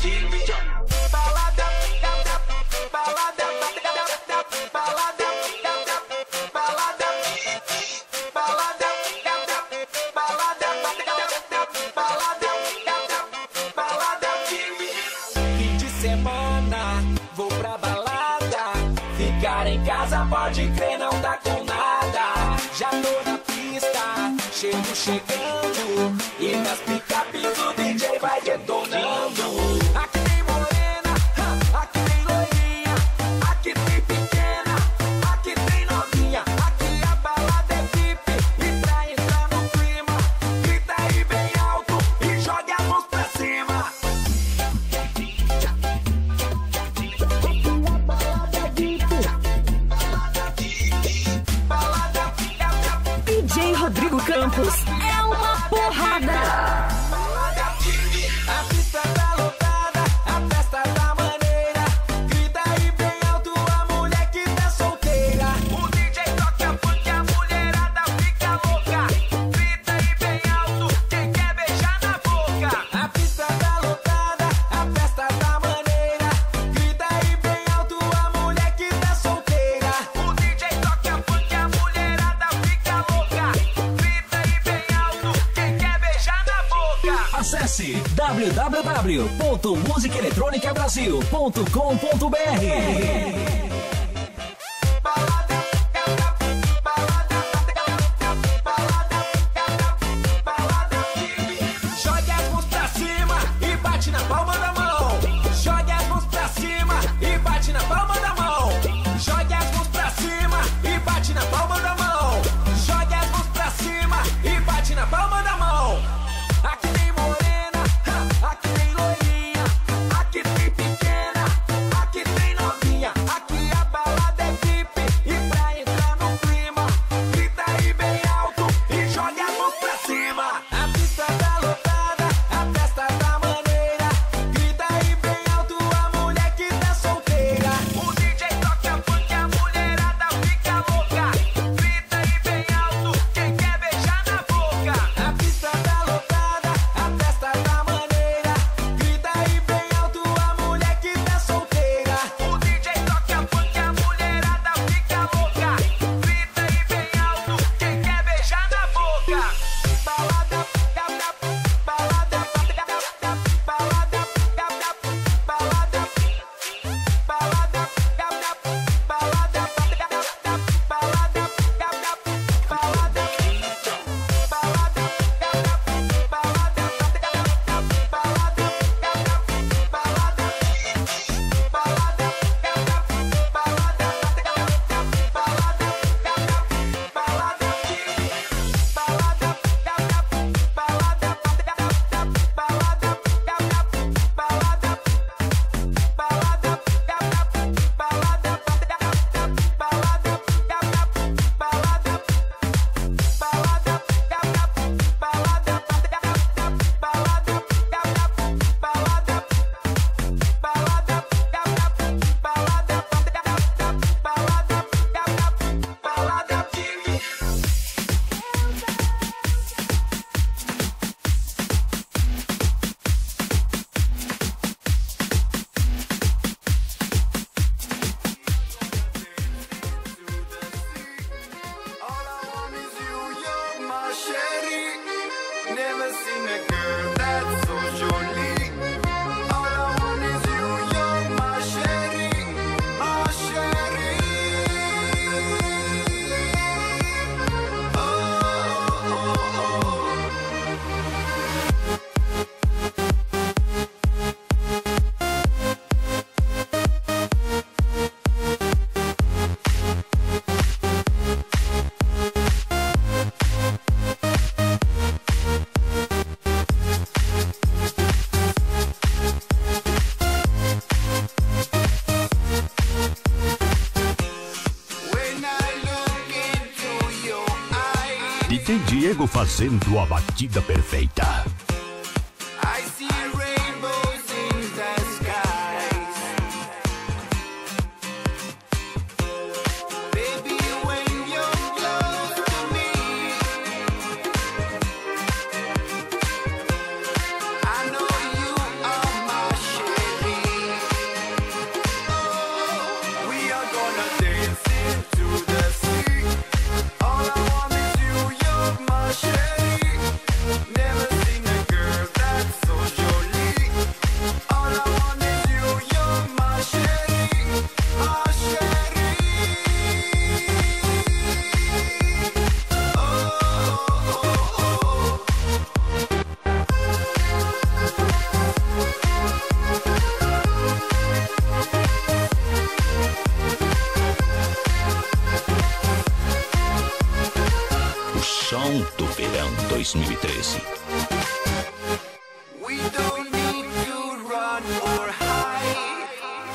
Jump. É uma porrada. www.musicaeletronicabrasil.com.br Diego fazendo a batida perfeita. 2013.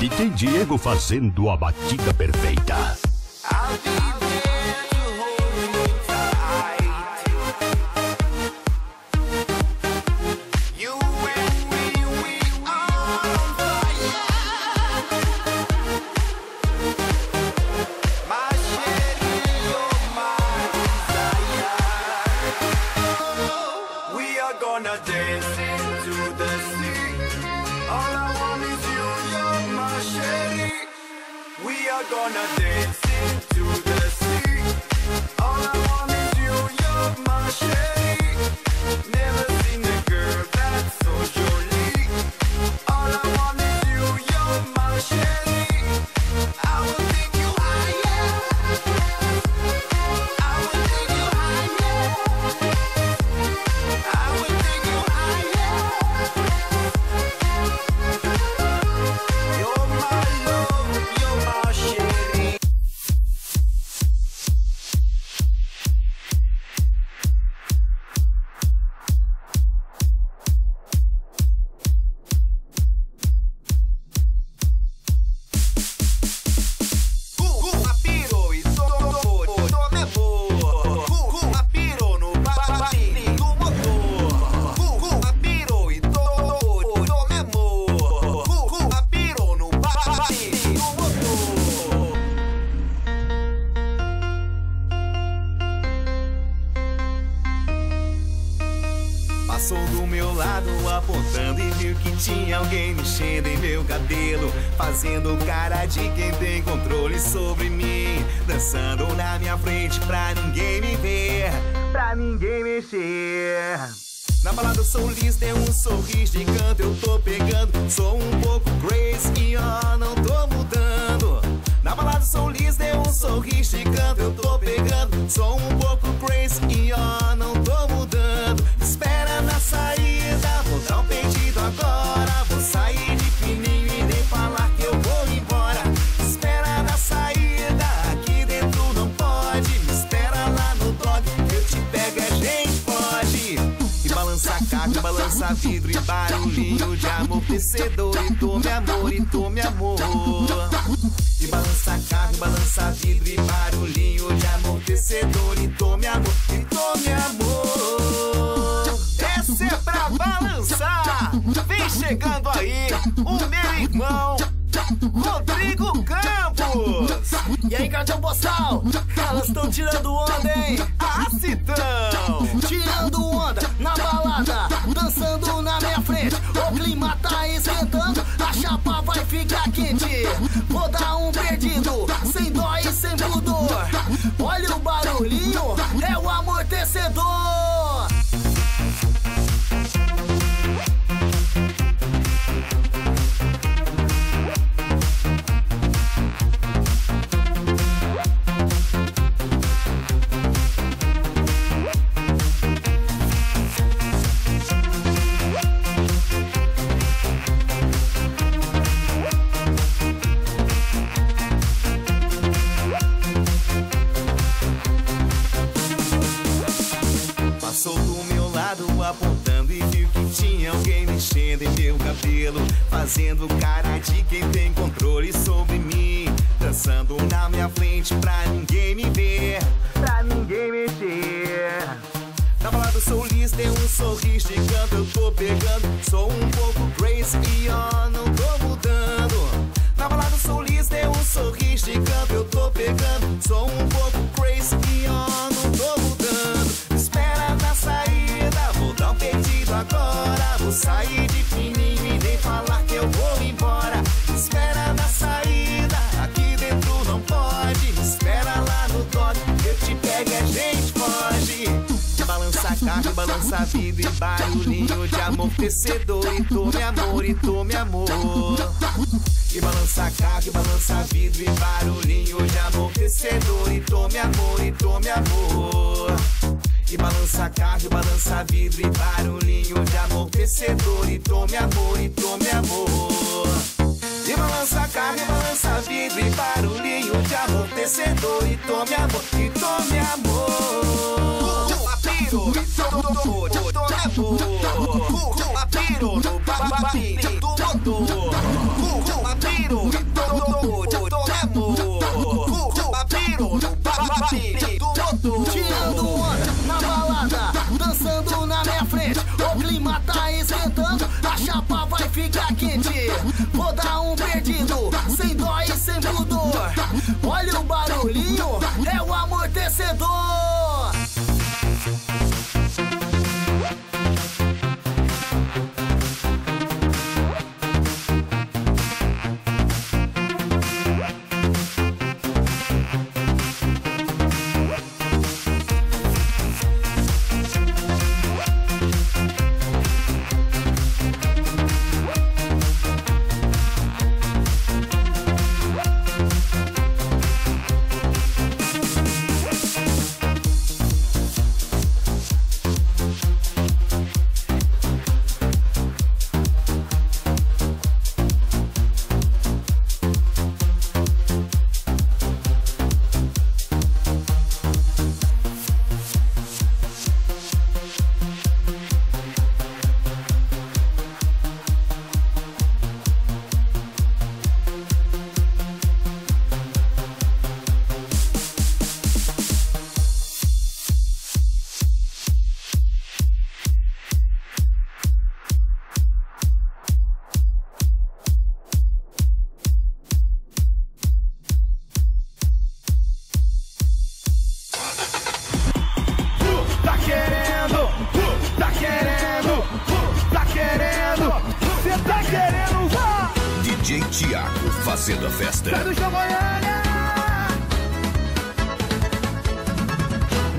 DJ Diego fazendo a batida perfeita. are gonna dance into the sea. All I want my Never Fazendo cara de quem tem controle sobre mim. Dançando na minha frente pra ninguém me ver Pra ninguém mexer. Na balada eu sou lister, um sorriso de canto eu tô pegando. Sou um pouco crazy e ó, não tô mudando. Na balada eu sou lister, um sorriso de canto eu tô pegando. Sou um pouco crazy e ó, não tô mudando. Espera na saída, vou dar um pedido agora dança vidro e barulhinho de amortecedor. E meu amor, e meu amor. E balança carro, balança vidro e barulhinho de amortecedor. E meu amor, e meu amor. Essa é pra balançar. Vem chegando aí o meu irmão. Rodrigo Campos! E aí, Cardião Boçal? Elas estão tirando onda, hein? alguém mexendo em meu cabelo, fazendo cara de quem tem controle sobre mim, dançando na minha frente pra ninguém me ver, pra ninguém mexer. Na tá balada sou liso, tem um sorriso de canto, eu tô pegando. Sou um pouco crazy e ó, não tô mudando. Tá na balada sou liso, tem um sorriso de canto, eu tô pegando. Sou um pouco crazy e ó, não tô mudando. nessa vida e barulhinho de amortecedor. E tome amor, e tome amor. E balança carro, e balança vidro, e barulhinho de amortecedor. E tome amor, e tome amor. E balança carro, e balança vidro, e barulhinho de amortecedor. E tome amor, e tome amor. E balança carro, e balança vidro, e barulhinho de amortecedor. E tome amor, e tome amor. 扎多扎多扎多扎多扎多。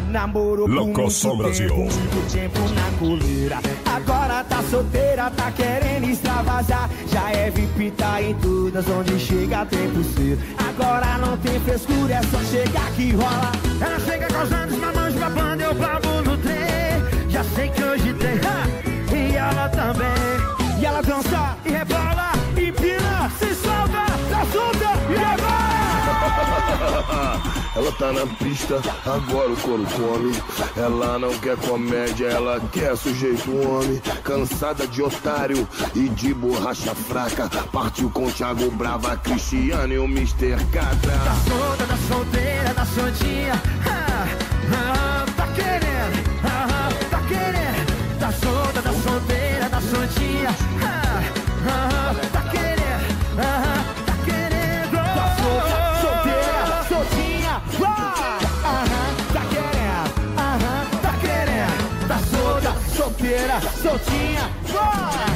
Namorou por Locomoção muito Brasil. tempo, muito tempo na coleira. Agora tá solteira, tá querendo extravasar. Já é VIP, tá em todas, onde chega tem pulseira Agora não tem frescura, é só chegar que rola. Ela chega causando os mamães babando, eu babo no trem. Já sei que hoje tem, ha, e ela também. E ela dança e rebola, empina, se solta, tá solta Ela tá na pista, agora o couro come. Ela não quer comédia, ela quer sujeito homem. Cansada de otário e de borracha fraca. Partiu com Thiago Brava, Cristiano e o Mr. Catra. solta, tá solteira, tá soltinha. Ah, ah, tá querendo, ah, tá querendo. Tá solta, tá solteira, tá soltinha. Ah, ah, tá soltinha. Vai!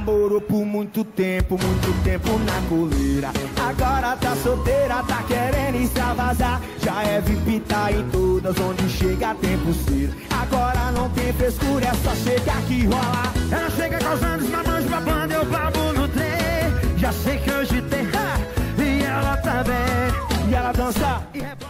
namorou por muito tempo, muito tempo na coleira. Agora tá solteira, tá querendo extravasar. Já é VIP, tá em todas, onde chega tempo pulseira. Agora não tem frescura, é só chegar que rola. Ela chega causando os mamães babando, eu babo no trem. Já sei que hoje tem, ha, e ela tá bem. E ela dança e repara.